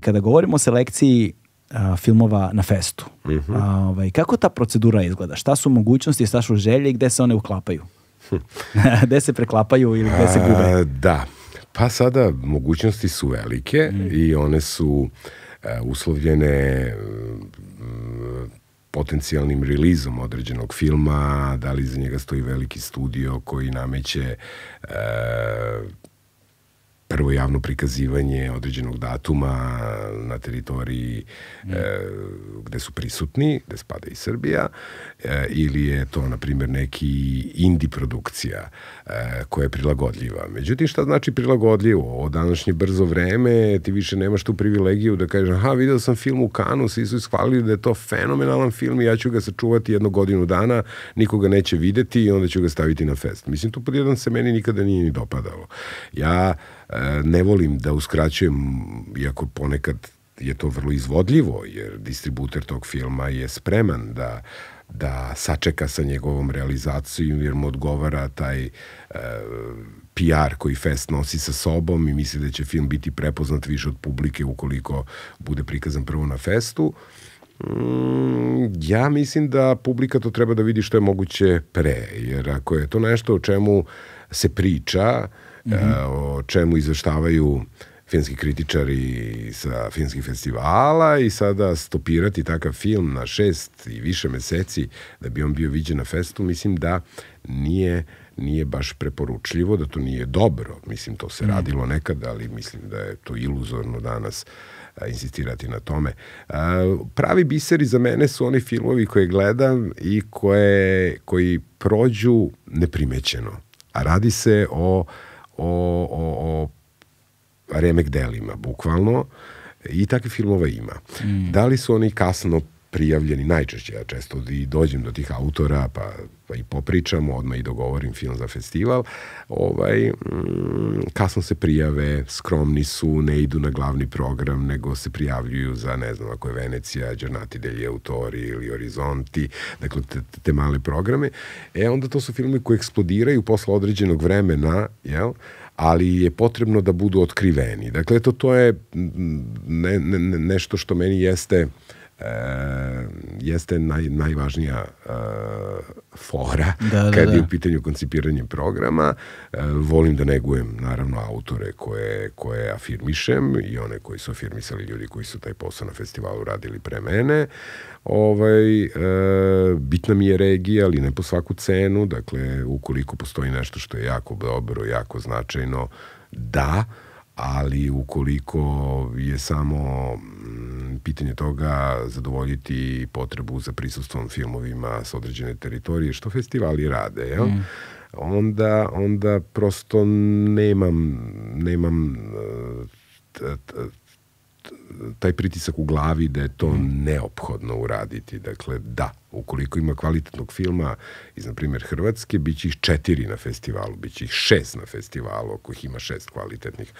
Kada govorimo o selekciji a, filmova na festu, a, ovaj, kako ta procedura izgleda? Šta su mogućnosti, šta su želje i gde se one uklapaju? gde se preklapaju ili gde se gube? A, da, pa sada mogućnosti su velike i one su e, uslovljene mm, potencijalnim relizom određenog filma, da li za njega stoji veliki studio koji nameće e, prvo javno prikazivanje određenog datuma na teritoriji e, gde su prisutni, gde spada i Srbija, e, ili je to, na primjer, neki indi produkcija e, koja je prilagodljiva. Međutim, šta znači prilagodljivo? O današnje brzo vreme ti više nemaš tu privilegiju da kažeš, aha, video sam film u Kanu, svi su ishvalili da je to fenomenalan film i ja ću ga sačuvati jednu godinu dana, nikoga neće videti i onda ću ga staviti na fest. Mislim, to pod jedan se meni nikada nije ni dopadalo. Ja ne volim da uskraćujem, iako ponekad je to vrlo izvodljivo, jer distributer tog filma je spreman da da sačeka sa njegovom realizacijom jer mu odgovara taj e, PR koji Fest nosi sa sobom i misli da će film biti prepoznat više od publike ukoliko bude prikazan prvo na Festu. Mm, ja mislim da publika to treba da vidi što je moguće pre, jer ako je to nešto o čemu se priča, mm -hmm. o čemu izveštavaju filmski kritičari sa filmskih festivala i sada stopirati takav film na šest i više meseci da bi on bio viđen na festu, mislim da nije nije baš preporučljivo, da to nije dobro. Mislim, to se mm. radilo nekad, ali mislim da je to iluzorno danas a, insistirati na tome. A, pravi biseri za mene su oni filmovi koje gledam i koje, koji prođu neprimećeno. A radi se o, o, o, o remek delima, bukvalno, i takve filmova ima. Mm. Da li su oni kasno prijavljeni, najčešće. Ja često i dođem do tih autora, pa, pa i popričam, odmah i dogovorim film za festival, ovaj, mm, kasno se prijave, skromni su, ne idu na glavni program, nego se prijavljuju za, ne znam, ako je Venecija, Giornati degli Autori ili Horizonti, dakle, te, te male programe, e onda to su filmi koji eksplodiraju posle određenog vremena, jel, ali je potrebno da budu otkriveni. Dakle, to, to je ne, ne, nešto što meni jeste e, jeste naj, najvažnija e, fora da, da, kad da. je u pitanju koncipiranje programa. E, volim da negujem naravno autore koje, koje afirmišem i one koji su afirmisali ljudi koji su taj posao na festivalu radili pre mene. Ovaj, e, bitna mi je regija, ali ne po svaku cenu. Dakle, ukoliko postoji nešto što je jako dobro, jako značajno, da, ali ukoliko je samo mm, pitanje toga zadovoljiti potrebu za prisustvom filmovima s određene teritorije, što festivali rade, jel? Mm onda, onda prosto nemam, nemam taj pritisak u glavi da je to mm. neophodno uraditi. Dakle, da, ukoliko ima kvalitetnog filma iz, na primjer, Hrvatske, bit će ih četiri na festivalu, bit će ih šest na festivalu, ako ih ima šest kvalitetnih.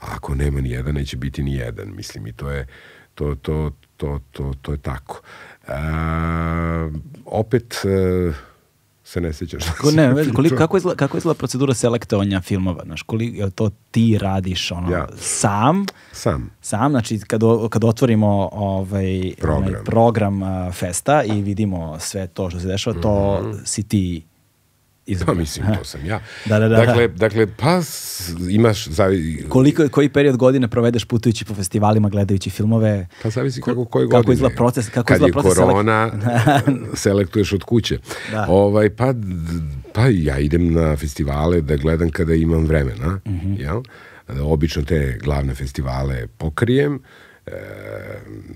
A ako nema ni jedan, neće biti ni jedan. Mislim, i to je, to, to, to, to, to je tako. A, opet... A, se ne sjećaš. Kako, ne, koliko, kako, izgleda, kako izgleda procedura selektovanja filmova? Znaš, koliko, to ti radiš ono, ja. sam? Sam. Sam, znači kad, kad otvorimo ovaj, program, ovaj, program uh, festa i vidimo sve to što se dešava, to mm -hmm. si ti izbor. Pa mislim, to sam ja. Da, da, da. Dakle, dakle pa imaš... Zavi... Koliko, koji period godine provedeš putujući po festivalima, gledajući filmove? Pa zavisi kako, koji godine. Kako izgleda proces, kako Kad izgleda proces je korona, selektuješ od kuće. Da. Ovaj, pa, pa ja idem na festivale da gledam kada imam vremena, mm -hmm. jel? Obično te glavne festivale pokrijem,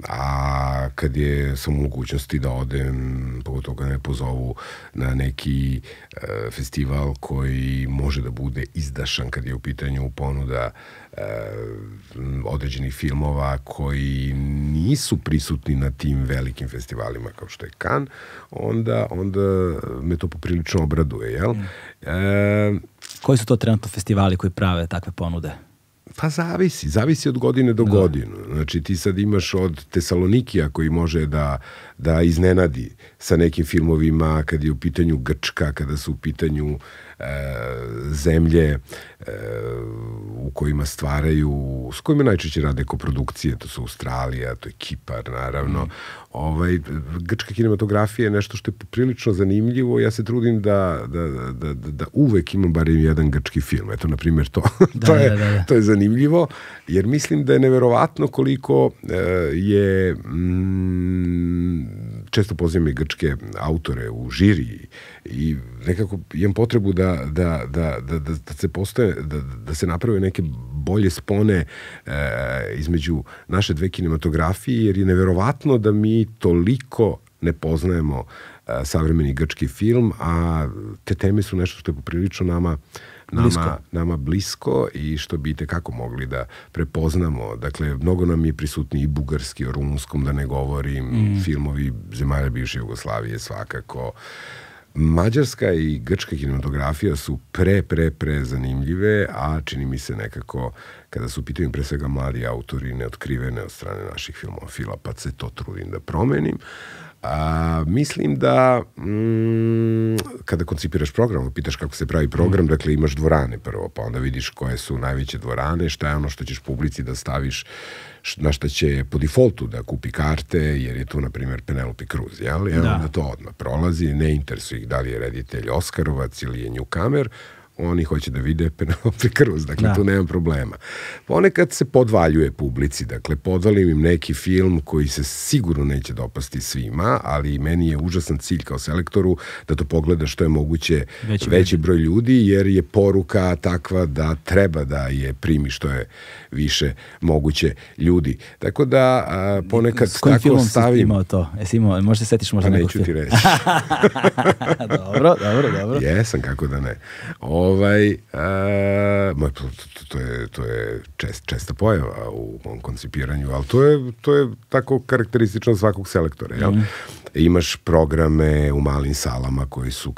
a kad je sam u mogućnosti da odem, pogotovo kad me pozovu na neki e, festival koji može da bude izdašan kad je u pitanju ponuda e, određenih filmova koji nisu prisutni na tim velikim festivalima kao što je Kan, onda, onda me to poprilično obraduje, jel? Mm. E, Koji su to trenutno festivali koji prave takve ponude? Pa zavisi, zavisi od godine do da. godine. Znači ti sad imaš od Tesalonikija koji može da, da iznenadi sa nekim filmovima kad je u pitanju Grčka, kada su u pitanju e, zemlje e, u kojima stvaraju, s kojima najčešće rade koprodukcije, to su Australija, to je Kipar, naravno. Mm. Ovaj, grčka kinematografija je nešto što je prilično zanimljivo. Ja se trudim da, da, da, da, da uvek imam barem jedan grčki film. Eto, na primjer, to. Da, to, je, da, da, da. to je zanimljivo, jer mislim da je neverovatno koliko e, je mm, često pozivam i grčke autore u žiri i nekako imam potrebu da, da, da, da, da, da se postoje, da, da se naprave neke bolje spone e, između naše dve kinematografije, jer je neverovatno da mi toliko ne poznajemo e, savremeni grčki film, a te teme su nešto što je poprilično nama nama, blisko. nama blisko i što bi kako mogli da prepoznamo. Dakle, mnogo nam je prisutni i bugarski, o rumunskom da ne govorim, mm. filmovi zemalja bivše Jugoslavije svakako. Mađarska i grčka kinematografija su pre, pre, pre zanimljive, a čini mi se nekako, kada su pitanju pre svega mladi autori neotkrivene od strane naših filmofila, pa se to trudim da promenim. A, mislim da mm, kada koncipiraš program, pitaš kako se pravi program, mm. dakle imaš dvorane prvo, pa onda vidiš koje su najveće dvorane, šta je ono što ćeš publici da staviš, na šta će po defaultu da kupi karte, jer je tu, na primjer, Penelope Cruz, jel? I da. onda to odmah prolazi, ne interesuje ih da li je reditelj Oskarovac ili je Newcomer, oni hoće da vide Penelope Cruz, dakle da. tu nemam problema. Ponekad se podvaljuje publici, dakle podvalim im neki film koji se sigurno neće dopasti svima, ali meni je užasan cilj kao selektoru da to pogleda što je moguće veći, veći broj ljudi, jer je poruka takva da treba da je primi što je više moguće ljudi. Tako da a, ponekad S kojim tako filmom stavim... si imao to? Jesi imao, možda setiš možda pa neću ti reći. dobro, dobro. Jesam, kako da ne. Ovaj, a, to, to, je, to je čest, česta pojava u mom koncipiranju, ali to je, to je tako karakteristično svakog selektora. Jel? Mm. Imaš programe u malim salama koji su,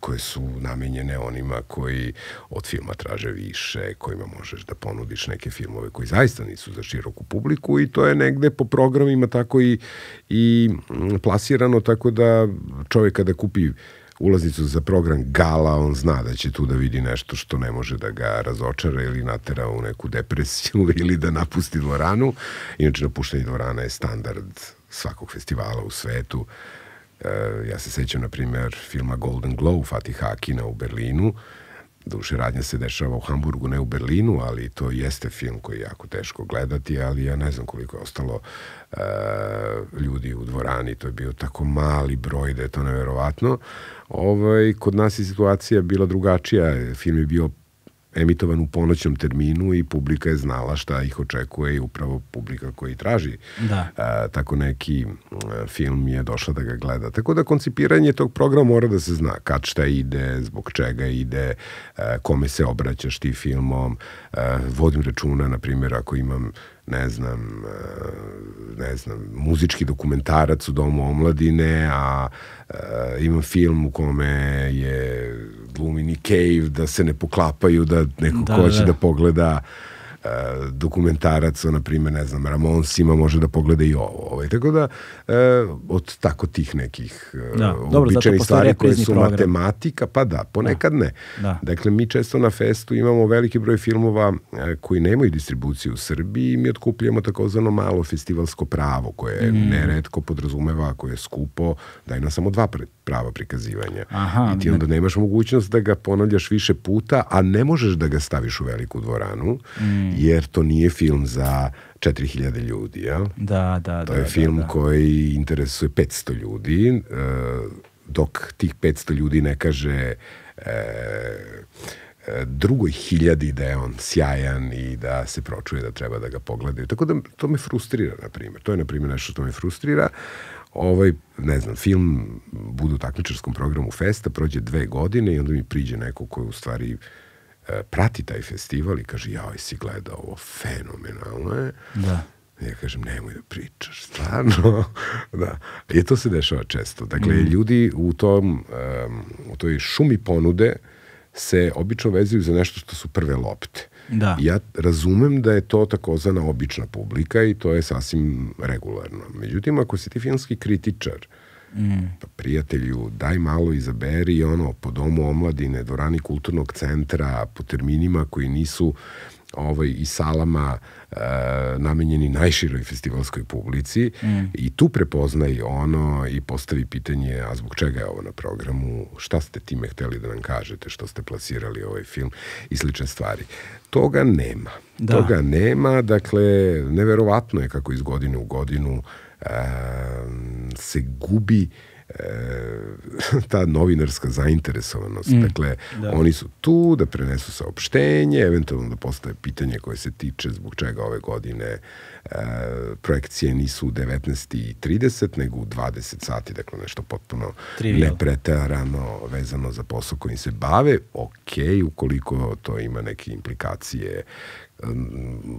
koje su namenjene onima koji od filma traže više, kojima možeš da ponudiš neke filmove koji zaista nisu za široku publiku i to je negde po programima tako i, i plasirano, tako da čovjek kada kupi ulaznicu za program Gala, on zna da će tu da vidi nešto što ne može da ga razočara ili natera u neku depresiju ili da napusti dvoranu. Inače, napuštanje dvorana je standard svakog festivala u svetu. E, ja se sećam, na primjer, filma Golden Glow Fatih Hakina u Berlinu, Duše radnja se dešava u Hamburgu, ne u Berlinu, ali to jeste film koji je jako teško gledati, ali ja ne znam koliko je ostalo uh, ljudi u dvorani, to je bio tako mali broj da je to neverovatno. Ovaj, kod nas je situacija bila drugačija, film je bio emitovan u ponoćnom terminu i publika je znala šta ih očekuje i upravo publika koji traži da. a, tako neki a, film je došla da ga gleda. Tako da koncipiranje tog programa mora da se zna kad šta ide, zbog čega ide, a, kome se obraćaš ti filmom. A, vodim računa, na primjer, ako imam ne znam, ne znam, muzički dokumentarac u Domu omladine, a, a imam film u kome je glumini Cave, da se ne poklapaju, da neko da, ko hoće da, da pogleda dokumentarac o, na primjer, ne znam, Ramonsima može da pogleda i ovo. Ovaj. Tako da, e, od tako tih nekih e, da, uobičajenih stvari koje su program. matematika, pa da, ponekad da. ne. Da. Dakle, mi često na festu imamo veliki broj filmova e, koji nemaju distribuciju u Srbiji i mi otkupljamo takozvano malo festivalsko pravo, koje mm. neretko podrazumeva, koje je skupo, da ima samo dva prava prikazivanja. Aha, I ti onda ne. nemaš mogućnost da ga ponavljaš više puta, a ne možeš da ga staviš u veliku dvoranu, mm jer to nije film za 4000 ljudi, jel? Da, da, to da. je da, film da. koji interesuje 500 ljudi, e, dok tih 500 ljudi ne kaže e, drugoj hiljadi da je on sjajan i da se pročuje da treba da ga pogledaju. Tako da to me frustrira, na primjer. To je, na primjer, nešto što me frustrira. Ovaj, ne znam, film budu u takmičarskom programu Festa, prođe dve godine i onda mi priđe neko ko je u stvari uh, E, prati taj festival i kaže, jao, si gledao ovo, fenomenalno je. Da. Ja kažem, nemoj da pričaš, stvarno. da. I to se dešava često. Dakle, mm. ljudi u tom, um, u toj šumi ponude se obično vezuju za nešto što su prve lopte. Da. Ja razumem da je to takozvana obična publika i to je sasvim regularno. Međutim, ako si ti filmski kritičar, mm. pa prijatelju, daj malo izaberi ono po domu omladine, dvorani kulturnog centra, po terminima koji nisu ovaj, i salama e, namenjeni najširoj festivalskoj publici mm. i tu prepoznaj ono i postavi pitanje a zbog čega je ovo na programu, šta ste time hteli da nam kažete, što ste plasirali ovaj film i slične stvari. Toga nema. Da. Toga nema, dakle, neverovatno je kako iz godine u godinu e, se gubi ta novinarska zainteresovanost. Mm, dakle, da. oni su tu da prenesu saopštenje, eventualno da postave pitanje koje se tiče zbog čega ove godine e, projekcije nisu u 19.30, nego u 20 sati, dakle nešto potpuno Trivial. nepretarano vezano za posao kojim se bave. Ok, ukoliko to ima neke implikacije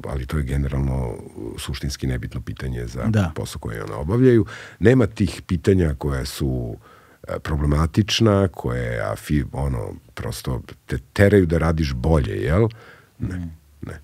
ali to je generalno suštinski nebitno pitanje za da. posao koje one obavljaju. Nema tih pitanja koja su e, problematična, koje afi, ono, prosto te teraju da radiš bolje, jel? Ne, mm. ne.